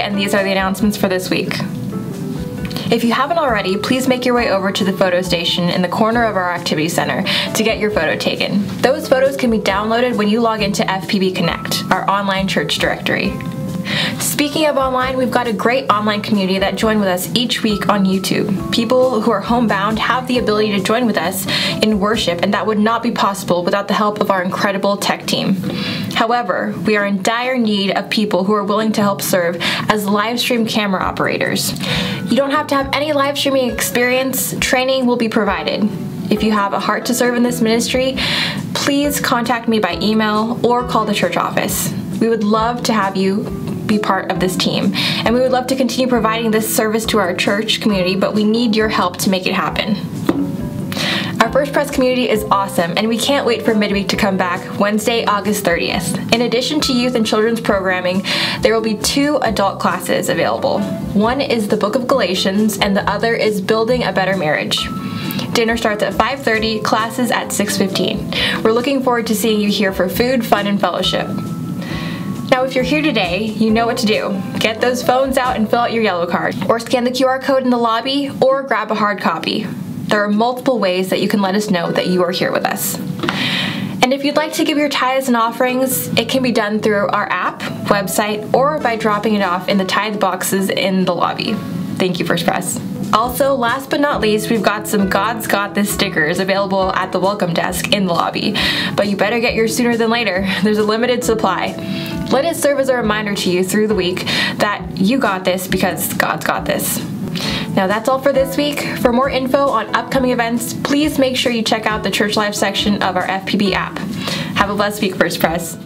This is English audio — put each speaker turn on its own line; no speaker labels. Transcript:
and these are the announcements for this week. If you haven't already, please make your way over to the photo station in the corner of our activity center to get your photo taken. Those photos can be downloaded when you log into FPB Connect, our online church directory. Speaking of online, we've got a great online community that join with us each week on YouTube. People who are homebound have the ability to join with us in worship, and that would not be possible without the help of our incredible tech team. However, we are in dire need of people who are willing to help serve as live stream camera operators. You don't have to have any live streaming experience, training will be provided. If you have a heart to serve in this ministry, please contact me by email or call the church office. We would love to have you be part of this team. And we would love to continue providing this service to our church community, but we need your help to make it happen. Our First Pres community is awesome, and we can't wait for midweek to come back Wednesday, August 30th. In addition to youth and children's programming, there will be two adult classes available. One is the Book of Galatians, and the other is Building a Better Marriage. Dinner starts at 5:30, classes at 6:15. We're looking forward to seeing you here for food, fun, and fellowship. Now, if you're here today, you know what to do. Get those phones out and fill out your yellow card, or scan the QR code in the lobby, or grab a hard copy. There are multiple ways that you can let us know that you are here with us. And if you'd like to give your tithes and offerings, it can be done through our app, website, or by dropping it off in the tithe boxes in the lobby. Thank you, First Pres. Also, last but not least, we've got some God's Got This stickers available at the welcome desk in the lobby. But you better get yours sooner than later. There's a limited supply. Let it serve as a reminder to you through the week that you got this because God's got this. Now that's all for this week. For more info on upcoming events, please make sure you check out the Church Life section of our FPB app. Have a blessed week, First Pres.